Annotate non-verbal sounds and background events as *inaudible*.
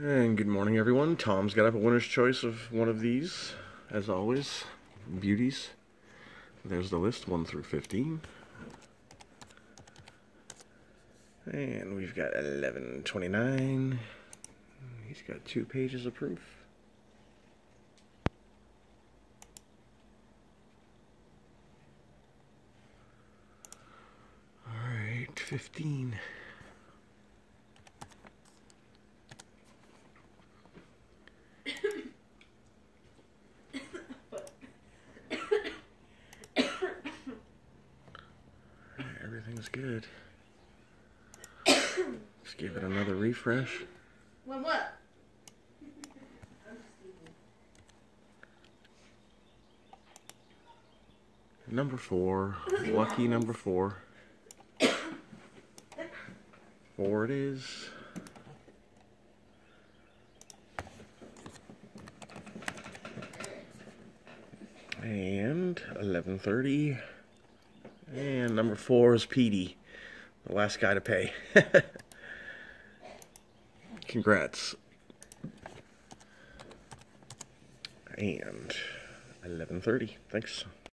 And good morning, everyone. Tom's got up a winner's choice of one of these, as always. Beauties. There's the list, 1 through 15. And we've got 1129. He's got two pages of proof. All right, 15. Everything's good. Let's give it another refresh. When what? Number four. Lucky number four. Four it is. And 1130. And number four is Petey, the last guy to pay. *laughs* Congrats. And 1130. Thanks.